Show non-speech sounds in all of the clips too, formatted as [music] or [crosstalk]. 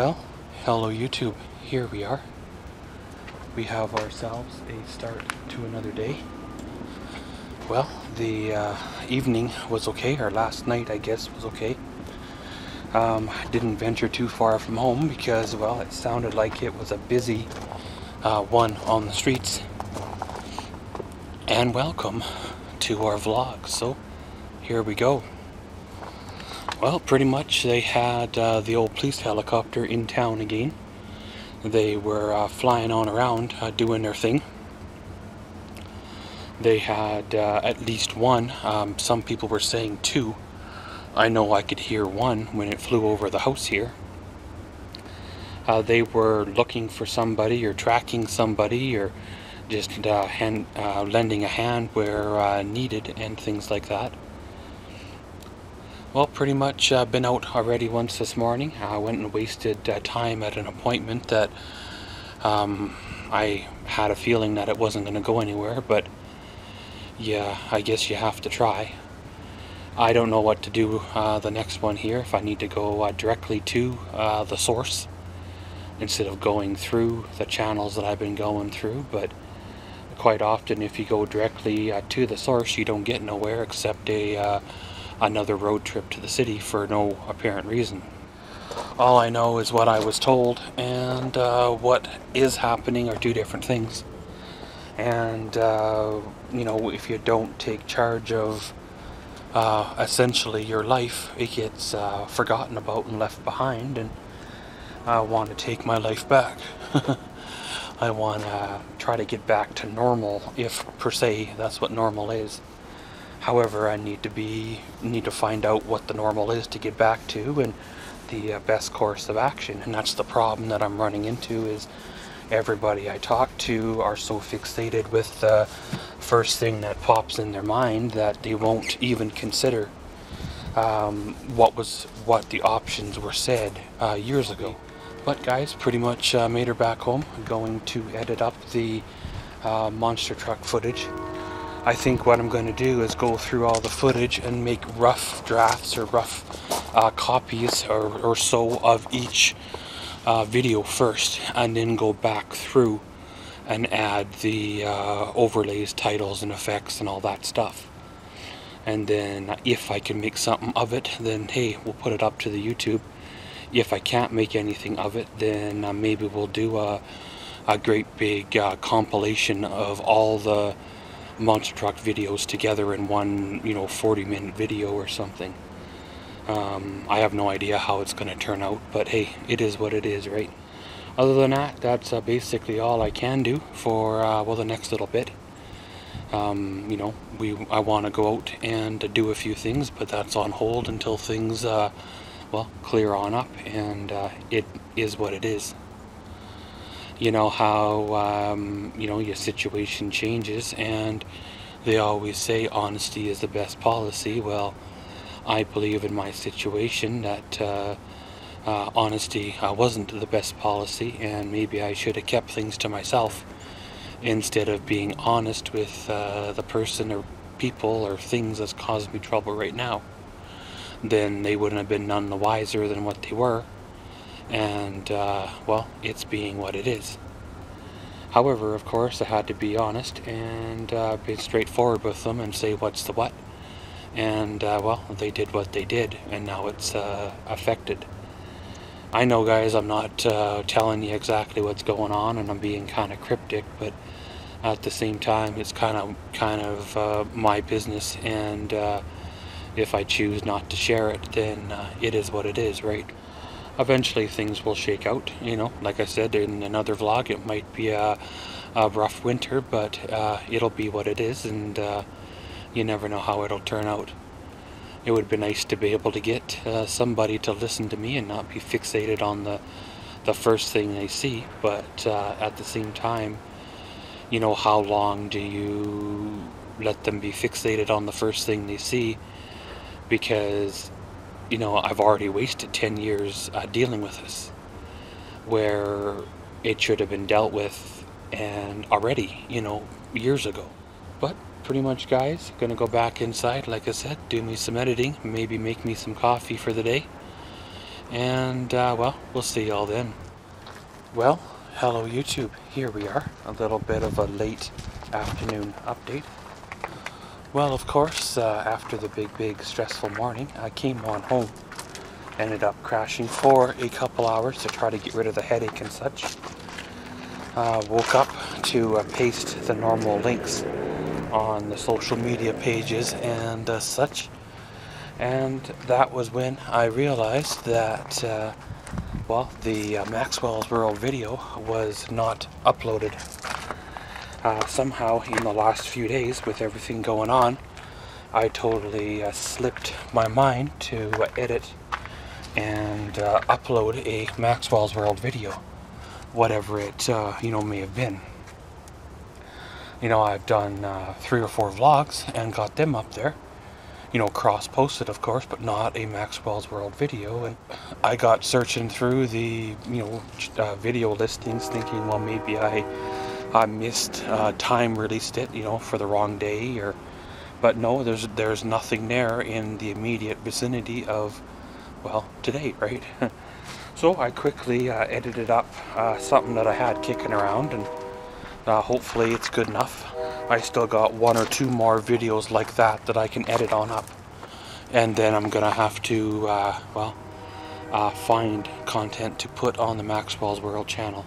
Well, hello YouTube. Here we are. We have ourselves a start to another day. Well, the uh, evening was okay, or last night I guess was okay. Um, didn't venture too far from home because, well, it sounded like it was a busy uh, one on the streets. And welcome to our vlog. So, here we go. Well, pretty much they had uh, the old police helicopter in town again. They were uh, flying on around uh, doing their thing. They had uh, at least one, um, some people were saying two. I know I could hear one when it flew over the house here. Uh, they were looking for somebody or tracking somebody or just uh, hand, lending a hand where needed and things like that. Well, pretty much uh, been out already once this morning. I went and wasted uh, time at an appointment that um, I had a feeling that it wasn't going to go anywhere, but yeah, I guess you have to try. I don't know what to do uh, the next one here, if I need to go uh, directly to uh, the source instead of going through the channels that I've been going through, but quite often if you go directly uh, to the source you don't get nowhere except a another road trip to the city for no apparent reason. All I know is what I was told, and uh, what is happening are two different things. And, uh, you know, if you don't take charge of uh, essentially your life, it gets uh, forgotten about and left behind, and I want to take my life back. [laughs] I want to try to get back to normal, if per se that's what normal is. However, I need to be need to find out what the normal is to get back to and the uh, best course of action. And that's the problem that I'm running into is everybody I talk to are so fixated with the first thing that pops in their mind that they won't even consider um, what was what the options were said uh, years ago. But guys, pretty much uh, made her back home. I'm going to edit up the uh, monster truck footage I think what I'm going to do is go through all the footage and make rough drafts or rough uh, copies or, or, so of each uh, video first and then go back through and add the uh, overlays, titles and effects and all that stuff. And then if I can make something of it, then hey, we'll put it up to the YouTube. If I can't make anything of it, then uh, maybe we'll do a, a great big uh, compilation of all the monster truck videos together in one, you know, 40 minute video or something. Um, I have no idea how it's going to turn out, but hey, it is what it is, right? Other than that, that's uh, basically all I can do for, uh, well, the next little bit. Um, you know, we I want to go out and do a few things, but that's on hold until things, uh, well, clear on up, and uh, it is what it is you know how um, you know your situation changes. And they always say honesty is the best policy. Well I believe in my situation that uh, uh, honesty uh, wasn't the best policy. And maybe I should have kept things to myself instead of being honest with uh, the person or people or things that's caused me trouble right now. Then they wouldn't have been none the wiser than what they were and uh, well it's being what it is. However of course I had to be honest and uh, be straightforward with them and say what's the what. And uh, well they did what they did and now it's uh, affected. I know guys I'm not uh, telling you exactly what's going on and I'm being kind of cryptic but at the same time it's kind of kind of uh, my business and if I choose not to share it then it is what it is right eventually things will shake out. You know, like I said in another vlog, it might be a, a rough winter, but uh, it'll be what it is, and uh, you never know how it'll turn out. It would be nice to be able to get uh, somebody to listen to me and not be fixated on the the first thing they see, but uh, at the same time, you know, how long do you let them be fixated on the first thing they see? Because you know, I've already wasted 10 years uh, dealing with this, where it should have been dealt with and already, you know, years ago. But pretty much, guys, gonna go back inside, like I said, do me some editing, maybe make me some coffee for the day, And, uh, well, we'll see y'all then. Well, hello YouTube. Here we are. A little bit of a late afternoon update. Well, of course, uh, after the big, big stressful morning, I came on home. Ended up crashing for a couple hours to try to get rid of the headache and such. Uh, woke up to uh, paste the normal links on the social media pages and uh, such. And that was when I realized that, uh, well, the uh, Maxwell's World video was not uploaded uh, somehow in the last few days with everything going on, I totally uh, slipped my mind to uh, edit and uh, upload a Maxwell's World video, whatever it uh, you know may have been. You know, I've done uh, three or four vlogs and got them up there. You know, cross-posted, of course, but not a Maxwell's World video. And I got searching through the, you know, video listings, thinking, well, maybe I I missed uh, time released it, you know, for the wrong day, or but no, there's there's nothing there in the immediate vicinity of, well, today, right? [laughs] so I quickly uh, edited up uh, something that I had kicking around, and uh, hopefully it's good enough. I still got one or two more videos like that that I can edit on up, and then I'm gonna have to, uh, well, uh, find content to put on the Maxwell's World channel.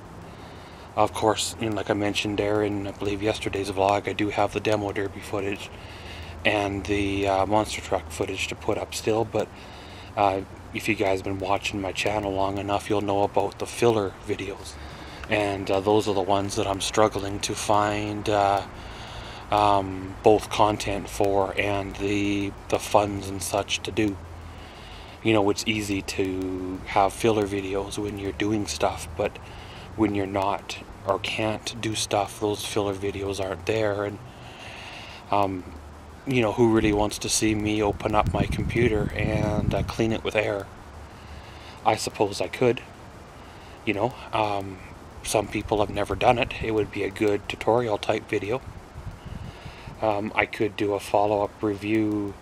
Of course, like I mentioned there in, I believe, yesterday's vlog, I do have the demo derby footage and the uh, monster truck footage to put up still, but uh, if you guys have been watching my channel long enough, you'll know about the filler videos. And uh, those are the ones that I'm struggling to find uh, um, both content for and the, the funds and such to do. You know, it's easy to have filler videos when you're doing stuff, but when you're not or can't do stuff, those filler videos aren't there. And, um, you know, who really wants to see me open up my computer and uh, clean it with air? I suppose I could. You know, um, some people have never done it. It would be a good tutorial type video. Um, I could do a follow-up review,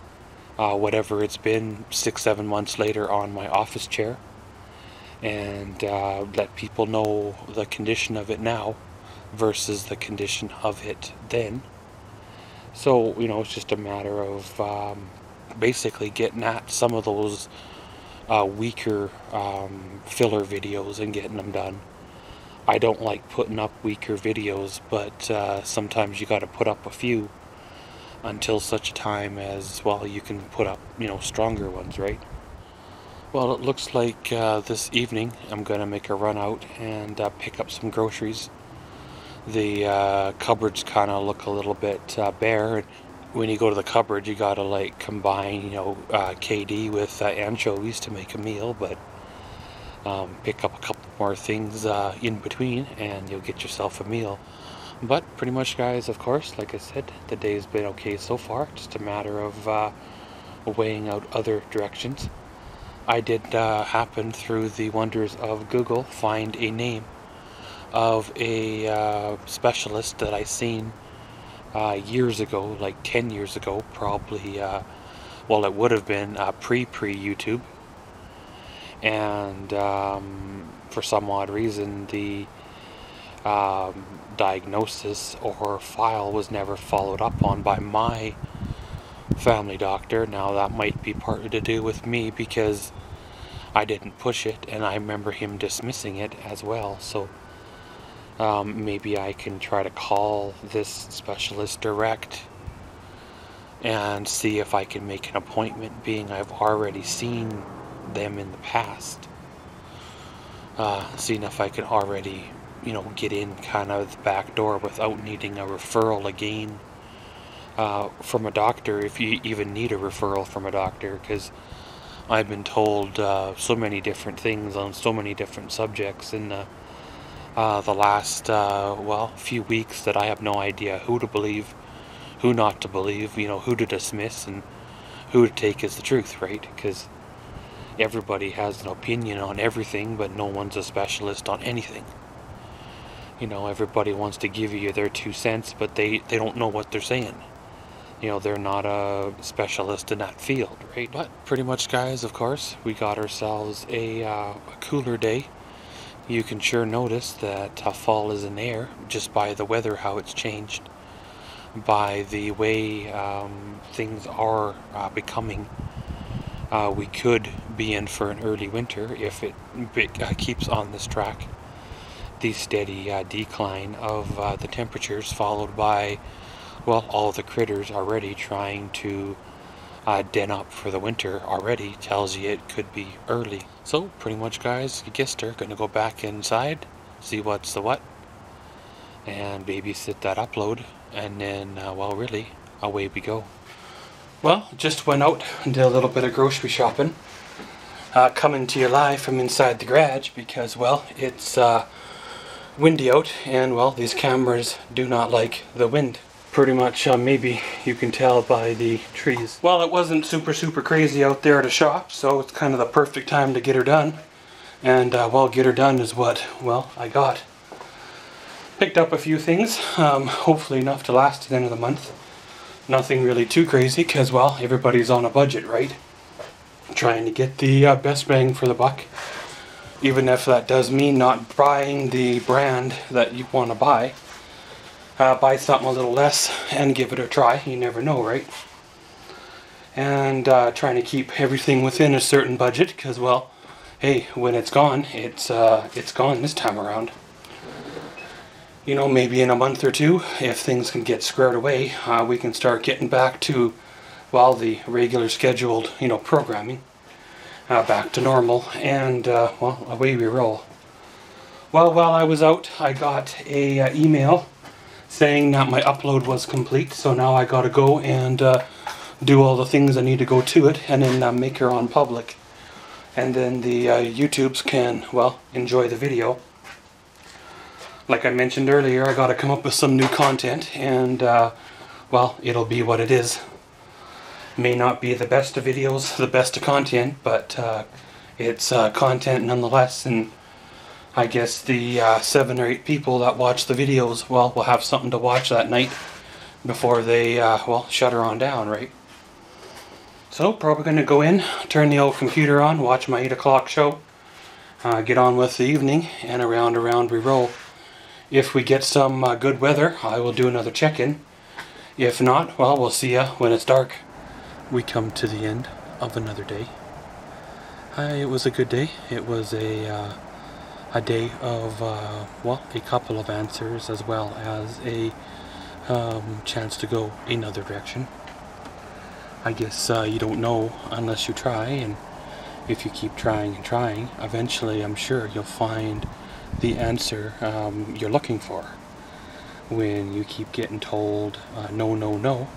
uh, whatever it's been, six, seven months later on my office chair and uh, let people know the condition of it now versus the condition of it then. So, you know, it's just a matter of um, basically getting at some of those uh, weaker um, filler videos and getting them done. I don't like putting up weaker videos, but uh, sometimes you got to put up a few until such a time as, well, you can put up, you know, stronger ones, right? Well, it looks like uh, this evening I'm going to make a run out and uh, pick up some groceries. The uh, cupboards kind of look a little bit uh, bare. When you go to the cupboard, you got to like combine, you know, uh, KD with uh, anchovies to make a meal, but um, pick up a couple more things in between and you'll get yourself a meal. But pretty much, guys, of course, like I said, the day's been okay so far. Just a matter of weighing out other directions. I did uh, happen through the wonders of Google find a name of a uh, specialist that I seen uh, years ago, like 10 years ago, probably, uh, well, it would have been uh, pre-pre YouTube. And um, for some odd reason, the um, diagnosis or file was never followed up on by my family doctor. Now that might be partly to do with me because I didn't push it and I remember him dismissing it as well. So um, maybe I can try to call this specialist direct and see if I can make an appointment being I've already seen them in the past. Uh, seeing if I can already, you know, get in kind of the back door without needing a referral again uh, from a doctor if you even need a referral from a doctor because I've been told uh, so many different things on so many different subjects in the, uh, the last, uh, well, few weeks that I have no idea who to believe, who not to believe, you know, who to dismiss and who to take as the truth, right? Because everybody has an opinion on everything, but no one's a specialist on anything. You know, everybody wants to give you their two cents, but they, they don't know what they're saying you know, they're not a specialist in that field, right? But pretty much, guys, of course, we got ourselves a, uh, a cooler day. You can sure notice that uh, fall is in the air just by the weather, how it's changed, by the way um, things are uh, becoming. Uh, we could be in for an early winter if it, it uh, keeps on this track. The steady uh, decline of the temperatures followed by well, all the critters already trying to uh, den up for the winter already tells you it could be early. So pretty much guys, Gister gonna go back inside, see what's the what, and babysit that upload, and then, uh, well really, away we go. Well, just went out and did a little bit of grocery shopping. Uh, coming to you live from inside the garage because, well, it's uh, windy out and, well, these cameras do not like the wind pretty much uh, maybe you can tell by the trees. Well, it wasn't super, super crazy out there at to shop, so it's kind of the perfect time to get her done. And, uh, well, get her done is what, well, I got. Picked up a few things, um, hopefully enough to last to the end of the month. Nothing really too crazy, because, well, everybody's on a budget, right? Trying to get the uh, best bang for the buck. Even if that does mean not buying the brand that you want to buy uh, buy something a little less and give it a try. You never know, right? And uh, trying to keep everything within a certain budget because, well, hey, when it's gone, it's uh, it's gone this time around. You know, maybe in a month or two, if things can get squared away, uh, we can start getting back to, well, the regular scheduled, you know, programming. Uh, back to normal, and, uh, well, away we roll. Well, while I was out, I got a email saying that my upload was complete. So now I gotta go and uh, do all the things I need to go to it and then uh, make her on public. And then the uh, YouTubes can, well, enjoy the video. Like I mentioned earlier, I gotta come up with some new content and, uh, well, it'll be what it is. May not be the best of videos, the best of content, but uh, it's uh, content nonetheless. and I guess the uh, seven or eight people that watch the videos, well, will have something to watch that night before they, uh, well, shut her on down, right? So, probably going to go in, turn the old computer on, watch my 8 o'clock show, uh, get on with the evening, and around around we roll. If we get some uh, good weather, I will do another check-in. If not, well, we'll see ya when it's dark. We come to the end of another day. it was a good day. It was a uh, a day of, uh, well, a couple of answers as well as a um, chance to go another direction. I guess uh, you don't know unless you try, and if you keep trying and trying, eventually I'm sure you'll find the answer um, you're looking for. When you keep getting told uh, no, no, no,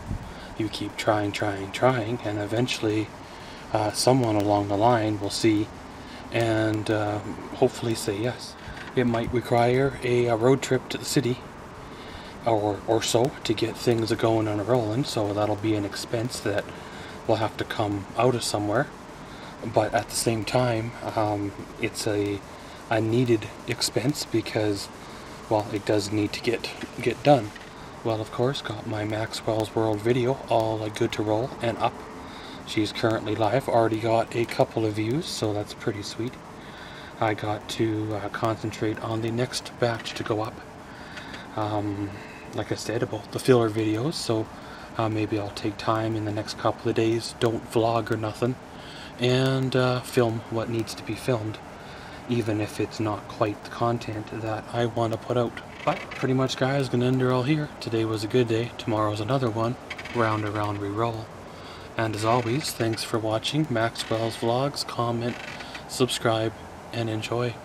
you keep trying, trying, trying, and eventually uh, someone along the line will see and uh, hopefully say yes. It might require a, a, road trip to the city or, or so to get things going on a rolling, so that'll be an expense that will have to come out of somewhere. But at the same time, um, it's a, a needed expense because, well, it does need to get, get done. Well, of course, got my Maxwell's World video all good to roll and up She's currently live, already got a couple of views, so that's pretty sweet. I got to uh, concentrate on the next batch to go up. Um, like I said about the filler videos, so uh, maybe I'll take time in the next couple of days, don't vlog or nothing, and uh, film what needs to be filmed, even if it's not quite the content that I want to put out. But pretty much guys, gonna end her all here. Today was a good day, tomorrow's another one. Round around we roll. And as always, thanks for watching Maxwell's Vlogs. Comment, subscribe, and enjoy.